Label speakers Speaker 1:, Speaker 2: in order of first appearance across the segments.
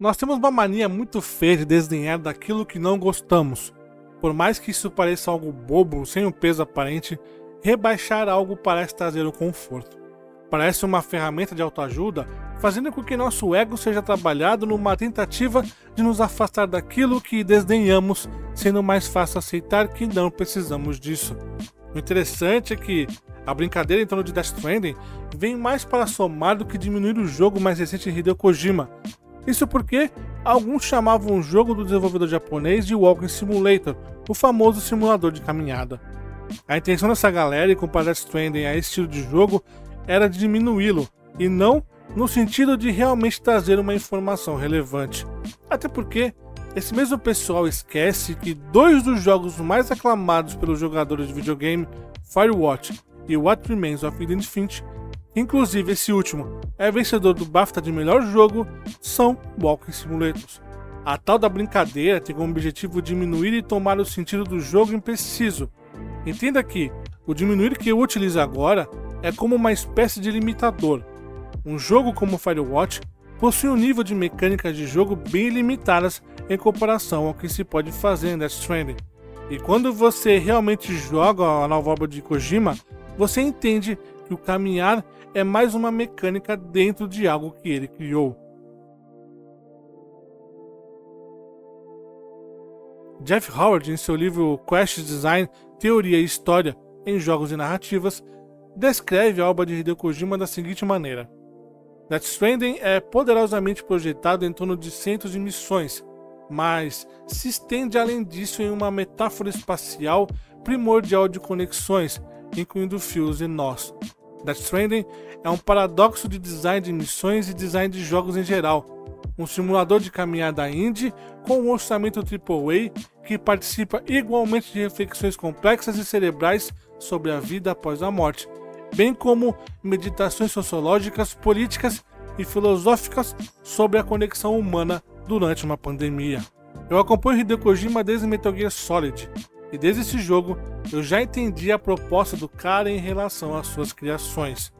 Speaker 1: Nós temos uma mania muito feia de desdenhar daquilo que não gostamos. Por mais que isso pareça algo bobo, sem um peso aparente, rebaixar algo parece trazer o conforto. Parece uma ferramenta de autoajuda, fazendo com que nosso ego seja trabalhado numa tentativa de nos afastar daquilo que desdenhamos, sendo mais fácil aceitar que não precisamos disso. O interessante é que a brincadeira em torno de Death Stranding vem mais para somar do que diminuir o jogo mais recente de Hideo Kojima, isso porque alguns chamavam o jogo do desenvolvedor japonês de Walking Simulator, o famoso simulador de caminhada. A intenção dessa galera, e comparar Stranding a esse estilo de jogo, era diminuí-lo, e não no sentido de realmente trazer uma informação relevante. Até porque esse mesmo pessoal esquece que dois dos jogos mais aclamados pelos jogadores de videogame, Firewatch e What Remains of Edith Finch, inclusive esse último é vencedor do BAFTA de melhor jogo, são Walking Simulators. A tal da brincadeira tem como objetivo diminuir e tomar o sentido do jogo impreciso. Entenda que o diminuir que eu utilizo agora é como uma espécie de limitador. Um jogo como Firewatch possui um nível de mecânicas de jogo bem limitadas em comparação ao que se pode fazer em Death Stranding. E quando você realmente joga a nova obra de Kojima, você entende que o caminhar é mais uma mecânica dentro de algo que ele criou. Jeff Howard, em seu livro Quest Design, Teoria e História em Jogos e Narrativas, descreve a obra de Hideo Kojima da seguinte maneira: Death Stranding é poderosamente projetado em torno de centros de missões, mas se estende além disso em uma metáfora espacial primordial de conexões, incluindo fios e nós, Death Stranding é um paradoxo de design de missões e design de jogos em geral. Um simulador de caminhada indie com um orçamento AAA que participa igualmente de reflexões complexas e cerebrais sobre a vida após a morte, bem como meditações sociológicas, políticas e filosóficas sobre a conexão humana durante uma pandemia. Eu acompanho Hideo Kojima desde Metal Gear Solid, e desde esse jogo eu já entendi a proposta do cara em relação às suas criações.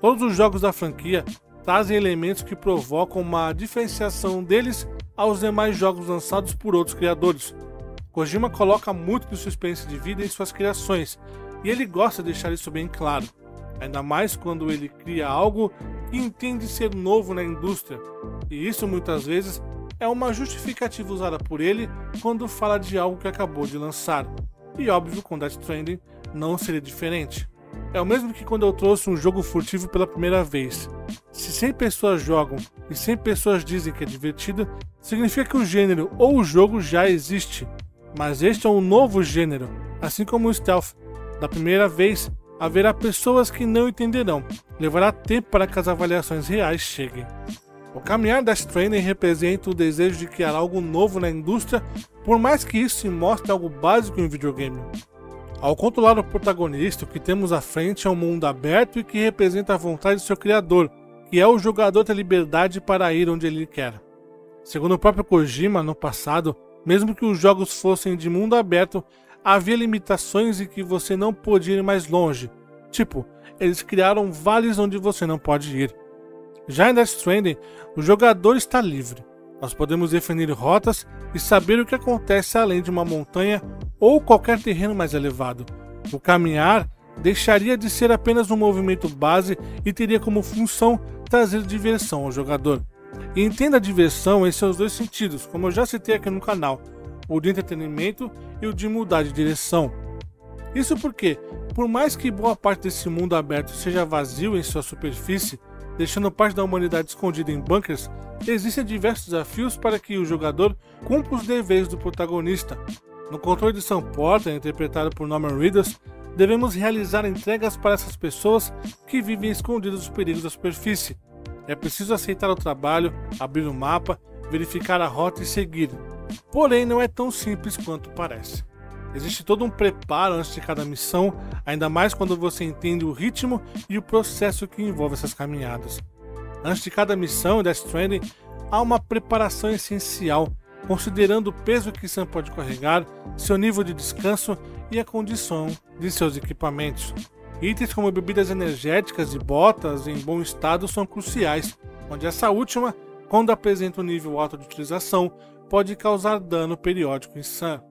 Speaker 1: Todos os jogos da franquia trazem elementos que provocam uma diferenciação deles aos demais jogos lançados por outros criadores. Kojima coloca muito de sua experiência de vida em suas criações, e ele gosta de deixar isso bem claro, ainda mais quando ele cria algo que entende ser novo na indústria, e isso muitas vezes é uma justificativa usada por ele quando fala de algo que acabou de lançar. E óbvio, com Death Stranding não seria diferente. É o mesmo que quando eu trouxe um jogo furtivo pela primeira vez. Se 100 pessoas jogam e 100 pessoas dizem que é divertido, significa que o gênero ou o jogo já existe. Mas este é um novo gênero, assim como o stealth. Da primeira vez, haverá pessoas que não entenderão. Levará tempo para que as avaliações reais cheguem. O caminhar da Stranding representa o desejo de criar algo novo na indústria, por mais que isso se mostre algo básico em videogame. Ao controlar o protagonista, o que temos à frente é um mundo aberto e que representa a vontade de seu criador, que é o jogador ter liberdade para ir onde ele quer. Segundo o próprio Kojima, no passado, mesmo que os jogos fossem de mundo aberto, havia limitações em que você não podia ir mais longe. Tipo, eles criaram vales onde você não pode ir. Já em Death Stranding, o jogador está livre. Nós podemos definir rotas e saber o que acontece além de uma montanha ou qualquer terreno mais elevado. O caminhar deixaria de ser apenas um movimento base e teria como função trazer diversão ao jogador. E entenda a diversão em seus dois sentidos, como eu já citei aqui no canal: o de entretenimento e o de mudar de direção. Isso porque, por mais que boa parte desse mundo aberto seja vazio em sua superfície, deixando parte da humanidade escondida em bunkers, existem diversos desafios para que o jogador cumpra os deveres do protagonista. No controle de Sam Porter, interpretado por Norman Reedus, devemos realizar entregas para essas pessoas que vivem escondidas dos perigos da superfície. É preciso aceitar o trabalho, abrir o mapa, verificar a rota e seguir. Porém, não é tão simples quanto parece. Existe todo um preparo antes de cada missão, ainda mais quando você entende o ritmo e o processo que envolve essas caminhadas. Antes de cada missão em Death Stranding, há uma preparação essencial, considerando o peso que Sam pode carregar, seu nível de descanso e a condição de seus equipamentos. Itens como bebidas energéticas e botas em bom estado são cruciais, onde essa última quando apresenta um nível alto de utilização, pode causar dano periódico em Sam.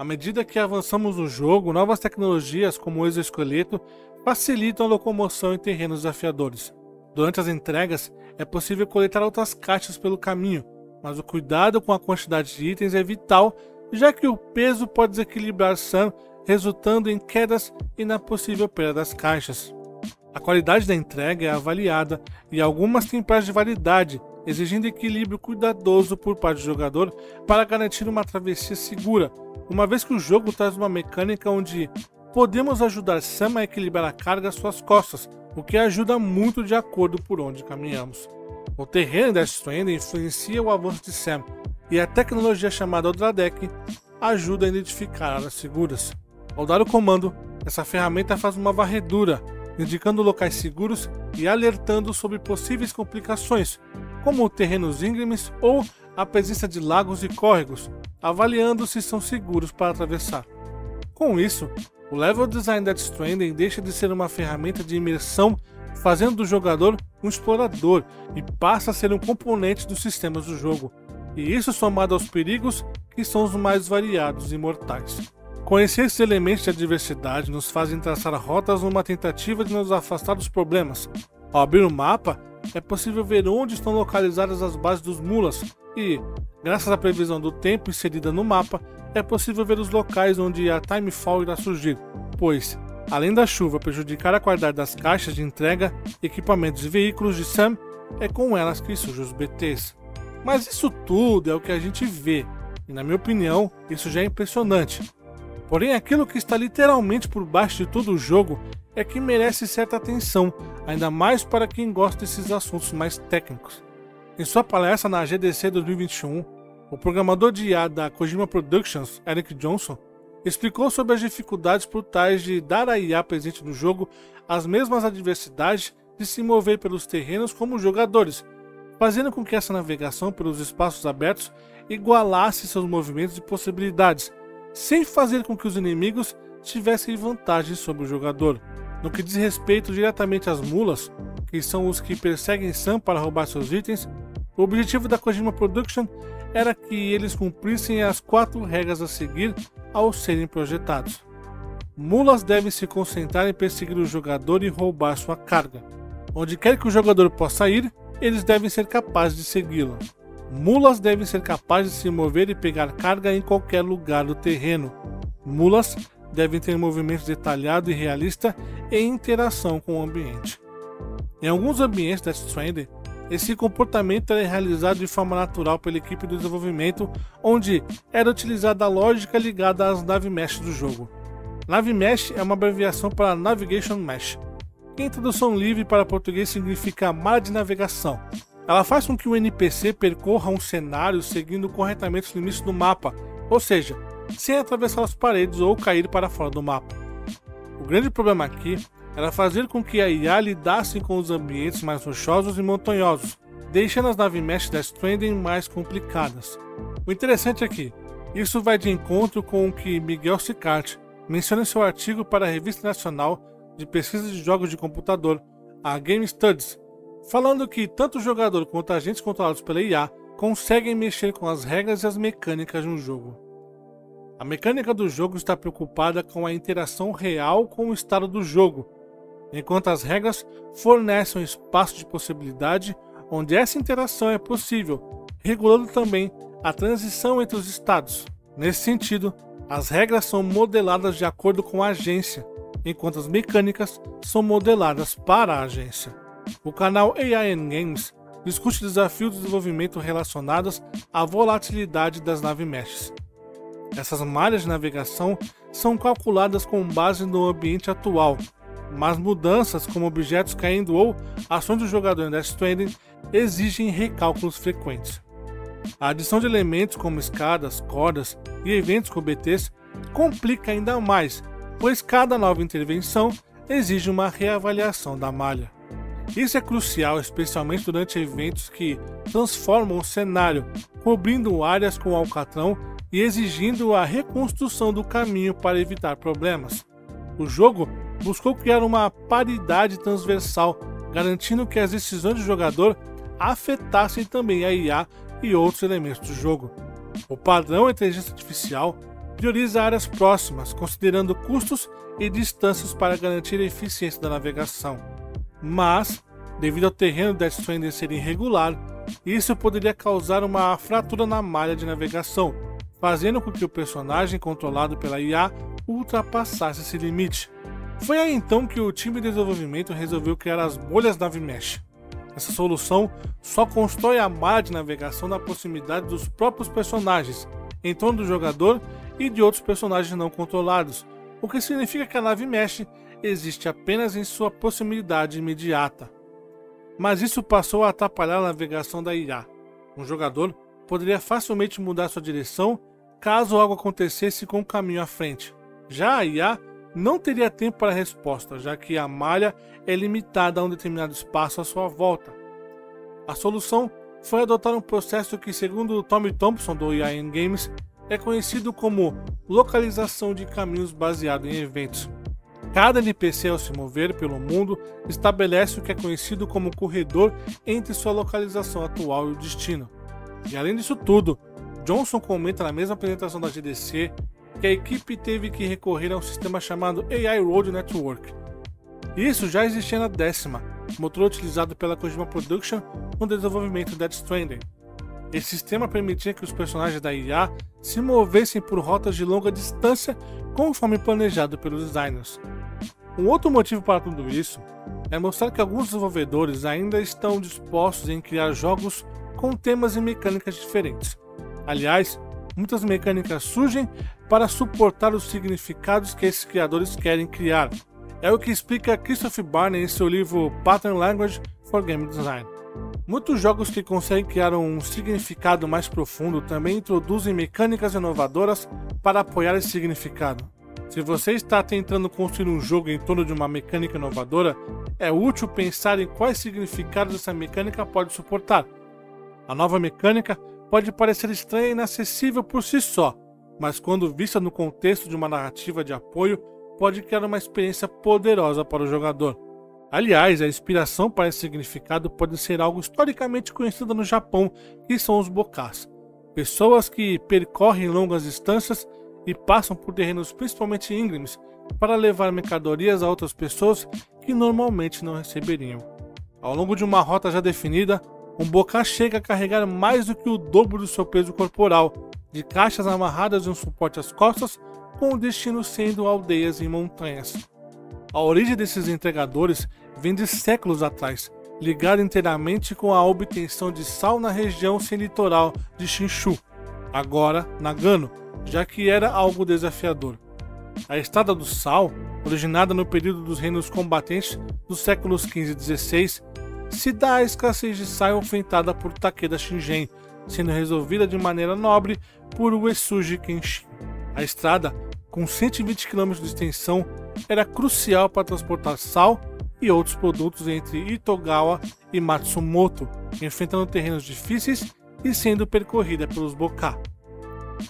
Speaker 1: À medida que avançamos no jogo, novas tecnologias como o exoesqueleto facilitam a locomoção em terrenos desafiadores. Durante as entregas, é possível coletar outras caixas pelo caminho, mas o cuidado com a quantidade de itens é vital, já que o peso pode desequilibrar Sam, resultando em quedas e na possível perda das caixas. A qualidade da entrega é avaliada e algumas têm prazo de validade, exigindo equilíbrio cuidadoso por parte do jogador para garantir uma travessia segura, uma vez que o jogo traz uma mecânica onde podemos ajudar Sam a equilibrar a carga às suas costas, o que ajuda muito de acordo por onde caminhamos. O terreno da Stranding influencia o avanço de Sam, e a tecnologia chamada Odradek ajuda a identificar áreas seguras. Ao dar o comando, essa ferramenta faz uma varredura, indicando locais seguros e alertando sobre possíveis complicações, como terrenos íngremes ou a presença de lagos e córregos, avaliando se são seguros para atravessar. Com isso, o level design Death Stranding deixa de ser uma ferramenta de imersão, fazendo do jogador um explorador e passa a ser um componente dos sistemas do jogo, e isso somado aos perigos que são os mais variados e mortais. Conhecer esses elementos de adversidade nos fazem traçar rotas numa tentativa de nos afastar dos problemas. Ao abrir o mapa, é possível ver onde estão localizadas as bases dos mulas e, graças à previsão do tempo inserida no mapa, é possível ver os locais onde a Timefall irá surgir, pois, além da chuva prejudicar a qualidade das caixas de entrega, equipamentos e veículos de Sam, é com elas que surgem os BTs. Mas isso tudo é o que a gente vê, e na minha opinião, isso já é impressionante. Porém, aquilo que está literalmente por baixo de todo o jogo é que merece certa atenção, ainda mais para quem gosta desses assuntos mais técnicos. Em sua palestra na GDC 2021, o programador de IA da Kojima Productions, Eric Johnson, explicou sobre as dificuldades trás de dar à IA presente no jogo as mesmas adversidades de se mover pelos terrenos como jogadores, fazendo com que essa navegação pelos espaços abertos igualasse seus movimentos e possibilidades, sem fazer com que os inimigos tivessem vantagem sobre o jogador. No que diz respeito diretamente às mulas, que são os que perseguem Sam para roubar seus itens, o objetivo da Kojima Production era que eles cumprissem as quatro regras a seguir ao serem projetados. Mulas devem se concentrar em perseguir o jogador e roubar sua carga. Onde quer que o jogador possa ir, eles devem ser capazes de segui-lo. Mulas devem ser capazes de se mover e pegar carga em qualquer lugar do terreno. Mulas devem ter movimento detalhado e realista e interação com o ambiente. Em alguns ambientes da Stranded, esse comportamento era realizado de forma natural pela equipe de desenvolvimento, onde era utilizada a lógica ligada às nave mesh do jogo. Nave mesh é uma abreviação para Navigation Mesh, que em tradução livre para português significa malha de navegação. Ela faz com que o NPC percorra um cenário seguindo corretamente os limites do mapa, ou seja, sem atravessar as paredes ou cair para fora do mapa. O grande problema aqui era fazer com que a IA lidasse com os ambientes mais rochosos e montanhosos, deixando as naves mesh da Stranding mais complicadas. O interessante é que isso vai de encontro com o que Miguel Sicart menciona em seu artigo para a Revista Nacional de Pesquisa de Jogos de Computador, a Game Studies, falando que tanto o jogador quanto agentes controlados pela IA conseguem mexer com as regras e as mecânicas de um jogo. A mecânica do jogo está preocupada com a interação real com o estado do jogo, enquanto as regras fornecem um espaço de possibilidade onde essa interação é possível, regulando também a transição entre os estados. Nesse sentido, as regras são modeladas de acordo com a agência, enquanto as mecânicas são modeladas para a agência. O canal AI Games discute desafios de desenvolvimento relacionados à volatilidade das naves meshes. Essas malhas de navegação são calculadas com base no ambiente atual, mas mudanças como objetos caindo ou ações do jogador em Death Stranding exigem recálculos frequentes. A adição de elementos como escadas, cordas e eventos com BTs complica ainda mais, pois cada nova intervenção exige uma reavaliação da malha. Isso é crucial, especialmente durante eventos que transformam o cenário, cobrindo áreas com alcatrão e exigindo a reconstrução do caminho para evitar problemas. O jogo buscou criar uma paridade transversal, garantindo que as decisões do jogador afetassem também a IA e outros elementos do jogo. O padrão inteligência artificial prioriza áreas próximas, considerando custos e distâncias para garantir a eficiência da navegação. Mas, devido ao terreno Death Stranding ser irregular, isso poderia causar uma fratura na malha de navegação, fazendo com que o personagem controlado pela IA ultrapassasse esse limite. Foi aí então que o time de desenvolvimento resolveu criar as bolhas Navimesh. Essa solução só constrói a malha de navegação na proximidade dos próprios personagens, em torno do jogador e de outros personagens não controlados, o que significa que a nave mesh existe apenas em sua proximidade imediata. Mas isso passou a atrapalhar a navegação da IA. Um jogador poderia facilmente mudar sua direção caso algo acontecesse com o caminho à frente. Já a IA não teria tempo para resposta, já que a malha é limitada a um determinado espaço à sua volta. A solução foi adotar um processo que, segundo Tommy Thompson do IA Games, é conhecido como localização de caminhos baseado em eventos. Cada NPC ao se mover pelo mundo estabelece o que é conhecido como corredor entre sua localização atual e o destino. E além disso tudo, Johnson comenta na mesma apresentação da GDC que a equipe teve que recorrer a um sistema chamado AI Road Network. Isso já existia na décima, motor utilizado pela Kojima Production no desenvolvimento de Death Stranding. Esse sistema permitia que os personagens da IA se movessem por rotas de longa distância conforme planejado pelos designers. Um outro motivo para tudo isso é mostrar que alguns desenvolvedores ainda estão dispostos em criar jogos com temas e mecânicas diferentes. Aliás, muitas mecânicas surgem para suportar os significados que esses criadores querem criar. É o que explica Christopher Barney em seu livro Pattern Language for Game Design. Muitos jogos que conseguem criar um significado mais profundo também introduzem mecânicas inovadoras para apoiar esse significado. Se você está tentando construir um jogo em torno de uma mecânica inovadora, é útil pensar em quais significados essa mecânica pode suportar. A nova mecânica pode parecer estranha e inacessível por si só, mas quando vista no contexto de uma narrativa de apoio, pode criar uma experiência poderosa para o jogador. Aliás, a inspiração para esse significado pode ser algo historicamente conhecido no Japão, que são os bokás. Pessoas que percorrem longas distâncias e passam por terrenos principalmente íngremes para levar mercadorias a outras pessoas que normalmente não receberiam. Ao longo de uma rota já definida, um boká chega a carregar mais do que o dobro do seu peso corporal, de caixas amarradas em um suporte às costas, com o destino sendo aldeias e montanhas. A origem desses entregadores vem de séculos atrás, ligada inteiramente com a obtenção de sal na região sem litoral de Shinshu, agora Nagano, já que era algo desafiador. A Estrada do Sal, originada no período dos reinos combatentes dos séculos XV e XVI, se à escassez de sal enfrentada por Takeda Shingen, sendo resolvida de maneira nobre por Uesugi Kenshin. A estrada, com 120 km de extensão, era crucial para transportar sal e outros produtos entre Itogawa e Matsumoto, enfrentando terrenos difíceis e sendo percorrida pelos Boká.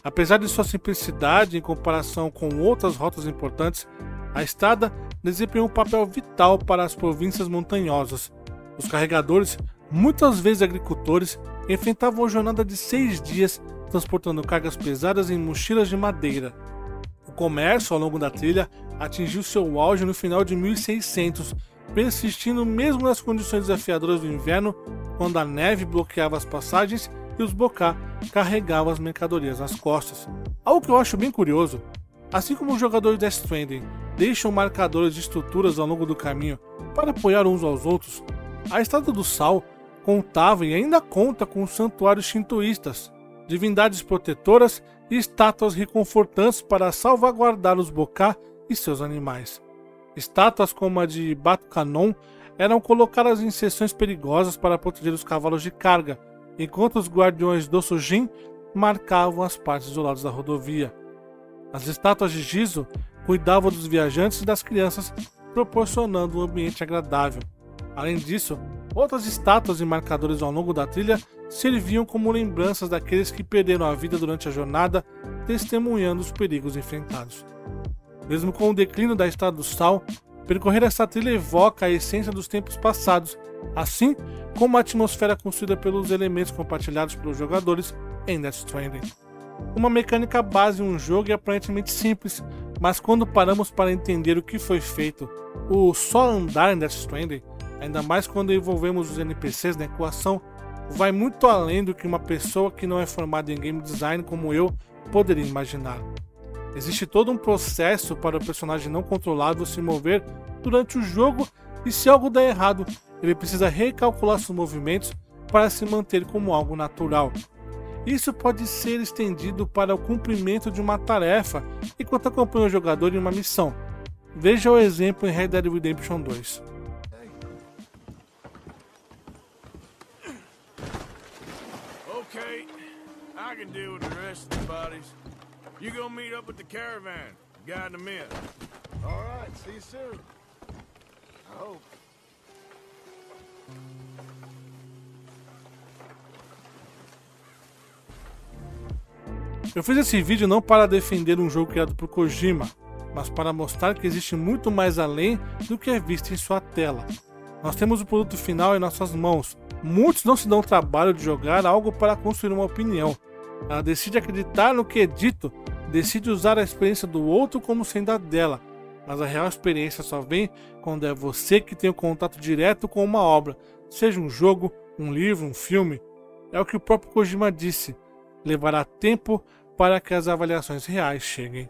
Speaker 1: Apesar de sua simplicidade em comparação com outras rotas importantes, a estrada desempenhou um papel vital para as províncias montanhosas. Os carregadores, muitas vezes agricultores, enfrentavam uma jornada de seis dias transportando cargas pesadas em mochilas de madeira. O comércio ao longo da trilha atingiu seu auge no final de 1600, persistindo mesmo nas condições desafiadoras do inverno, quando a neve bloqueava as passagens e os bocá carregavam as mercadorias nas costas. Algo que eu acho bem curioso, assim como os jogadores de Stranding deixam marcadores de estruturas ao longo do caminho para apoiar uns aos outros, a Estrada do Sal contava e ainda conta com santuários shintoístas, divindades protetoras e estátuas reconfortantes para salvaguardar os bocá e seus animais. Estátuas como a de Batucanon eram colocadas em seções perigosas para proteger os cavalos de carga, enquanto os guardiões do Sujin marcavam as partes isoladas da rodovia. As estátuas de Gizo cuidavam dos viajantes e das crianças, proporcionando um ambiente agradável. Além disso, outras estátuas e marcadores ao longo da trilha serviam como lembranças daqueles que perderam a vida durante a jornada, testemunhando os perigos enfrentados. Mesmo com o declínio da estrada do sal, percorrer essa trilha evoca a essência dos tempos passados, assim como a atmosfera construída pelos elementos compartilhados pelos jogadores em Death Stranding. Uma mecânica base em um jogo é aparentemente simples, mas quando paramos para entender o que foi feito, o só andar em Death Stranding, ainda mais quando envolvemos os NPCs na equação, vai muito além do que uma pessoa que não é formada em game design como eu poderia imaginar. Existe todo um processo para o personagem não controlável se mover durante o jogo e se algo der errado, ele precisa recalcular seus movimentos para se manter como algo natural. Isso pode ser estendido para o cumprimento de uma tarefa enquanto acompanha o jogador em uma missão. Veja o exemplo em Red Dead Redemption 2. Okay, I can deal with the rest of the bodies. You go meet up with the caravan, guide them in. All right, see you soon. I hope. Eu fiz esse vídeo não para defender um jogo criado por Kojima, mas para mostrar que existe muito mais além do que é visto em sua tela. Nós temos o produto final em nossas mãos. Muitos não se dão o trabalho de jogar algo para construir uma opinião. Ela decide acreditar no que é dito, decide usar a experiência do outro como sendo a dela. Mas a real experiência só vem quando é você que tem o contato direto com uma obra, seja um jogo, um livro, um filme. É o que o próprio Kojima disse. Levará tempo para que as avaliações reais cheguem.